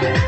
Bye.